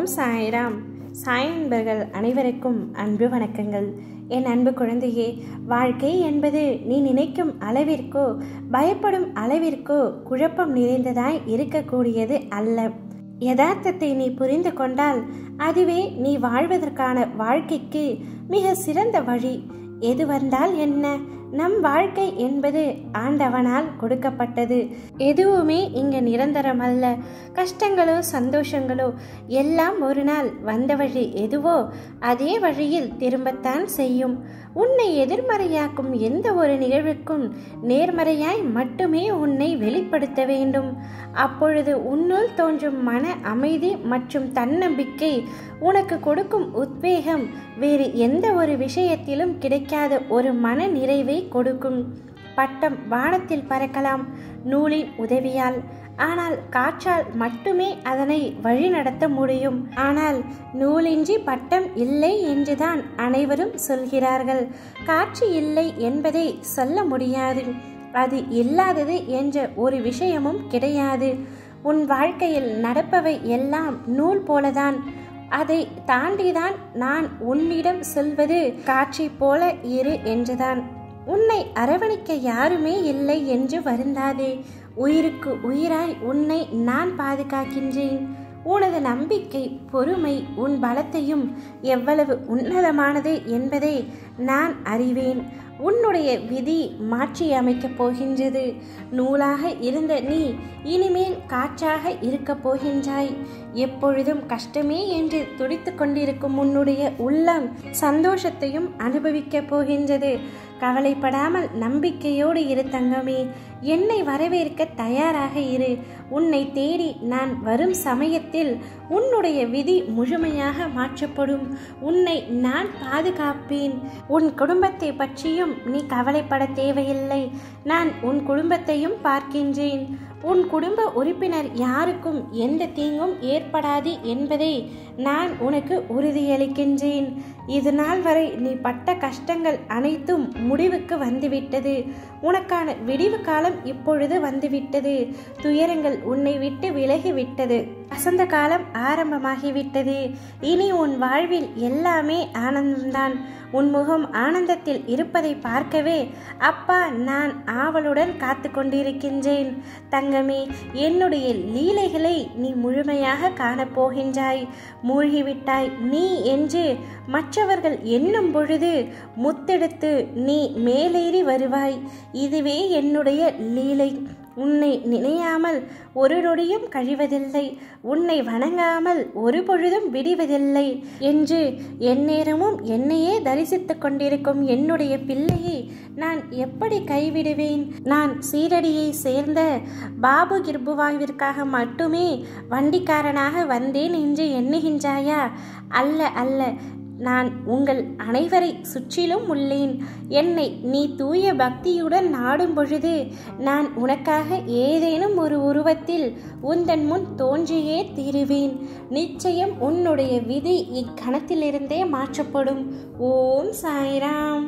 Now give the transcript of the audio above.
ஓம் சாய்ராம். சாய் நண்பர்கள் அனைவருக்கும் அன்பு வணக்கங்கள். என் அன்பு குழந்தையே வாழ்க்கை என்பது நீ நினைக்கும் அளவிற்கோ பயப்படும் அளவிற்கோ குழப்பம் நிறைந்ததாய் இருக்கக்கூடியது அல்ல. யதார்த்தத்தை நீ புரிந்து கொண்டால் அதுவே நீ வாழ்வதற்கான வாழ்க்கைக்கு மிக சிறந்த வழி. எது வந்தால் என்ன? நம் வாழ்க்கை என்பது ஆண்டவனால் கொடுக்கப்பட்டது. எதுவுமே இங்கே நிரந்தரம் அல்ல கஷ்டங்களோ சந்தோஷங்களோ எல்லாம் ஒரு நாள் வந்த வழி எதுவோ அதே வழியில் திரும்பத்தான் செய்யும். உன்னை எதிர்மறையாக்கும் எந்த ஒரு நிகழ்வுக்கும் நேர்மறையாய் மட்டுமே உன்னை வெளிப்படுத்த வேண்டும். அப்பொழுது உன்னுள் தோன்றும் மன அமைதி மற்றும் தன்னம்பிக்கை உனக்கு கொடுக்கும் உத்வேகம் வேறு எந்த ஒரு விஷயத்திலும் கிடைக்காத ஒரு மன நிறைவை கொடுக்கும். பட்டம் வானத்தில் பறக்கலாம். நூலின் உதவியால். ஆனால் காற்றால் மட்டுமே அதனை வழிநடத்த முடியும். ஆனால் நூலின்றி பட்டம் இல்லை என்றுதான் அனைவரும் சொல்கிறார்கள். காற்று இல்லை என்பதை சொல்ல முடியாது. அது இல்லாதது என்ற ஒரு விஷயமும் கிடையாது. உன் வாழ்க்கையில் நடப்பவை எல்லாம் நூல் போலதான். அதை தாண்டிதான் நான் உன்னிடம் சொல்வது. காற்றை போல இரு என்றுதான். உன்னை அரவணைக்க யாருமே இல்லை என்று வருந்தாதே. உயிருக்கு உயிராய் உன்னை நான் பாதுகாக்கின்றேன். உனது நம்பிக்கை பொறுமை உன் பலத்தையும் எவ்வளவு உன்னதமானது என்பதை நான் அறிவேன். உன்னுடைய விதி மாற்றியமைக்கப் போகின்றது. நூலாக இருந்த நீ இனிமேல் காற்றாக இருக்கப் போகின்றாய். எப்பொழுதும் கஷ்டமே என்று துடித்து கொண்டிருக்கும் உன்னுடைய உள்ளம் சந்தோஷத்தையும் அனுபவிக்கப் போகின்றது. கவலைப்படாமல் நம்பிக்கையோடு இரு தங்கமே. என்னை வரவேற்க தயாராக இரு. உன்னை தேடி நான் வரும் சமயத்தில் உன்னுடைய விதி முழுமையாக மாற்றப்படும். உன்னை நான் பாதுகாப்பேன். உன் குடும்பத்தை பற்றியும் நீ கவலைப்பட தேவையில்லை. நான் உன் குடும்பத்தையும் பார்க்கின்றேன். உன் குடும்ப உறுப்பினர் யாருக்கும் எந்த தீங்கும் ஏற்படாது என்பதை நான் உனக்கு உறுதியளிக்கின்றேன். இது நாள் வரை நீ பட்ட கஷ்டங்கள் அனைத்தும் முடிவுக்கு வந்துவிட்டது. உனக்கான விடிவு காலம் இப்பொழுது வந்துவிட்டது. துயரங்கள் உன்னை விட்டு விலகிவிட்டது. வசந்த காலம் ஆரம்பமாகிவிட்டது. இனி உன் வாழ்வில் எல்லாமே ஆனந்தம்தான். உன் முகம் ஆனந்தத்தில் இருப்பதை பார்க்கவே அப்பா நான் ஆவலுடன் காத்து கொண்டிருக்கின்றேன். தங்கமே என்னுடைய லீலைகளை நீ முழுமையாக காணப்போகின்றாய் மூழ்கிவிட்டாய் நீ என்று மற்றவர்கள் எண்ணும் பொழுது முத்தெடுத்து நீ மேலேறி வருவாய். இதுவே என்னுடைய லீலை. உன்னை நினையாமல் ஒரு நொடியும் கழிவதில்லை. உன்னை வணங்காமல் ஒரு பொழுதும் விடுவதில்லை. என்று எந்நேரமும் என்னையே தரிசித்துக் கொண்டிருக்கும் என்னுடைய பிள்ளையை நான் எப்படி கைவிடுவேன்? நான் சீரடியை சேர்ந்த பாபு கிர்புவாய்விற்காக மட்டுமே வண்டிக்காரனாக வந்தேன் என்று எண்ணுகின்றாயா? அல்ல அல்ல. நான் உங்கள் அனைவரை சுற்றிலும் உள்ளேன். என்னை நீ தூய பக்தியுடன் நாடும் பொழுது நான் உனக்காக ஏதேனும் ஒரு உருவத்தில் உந்தன் முன் தோன்றியே தீருவேன். நிச்சயம் உன்னுடைய விதி இக்கணத்திலிருந்தே மாற்றப்படும். ஓம் சாய்ராம்.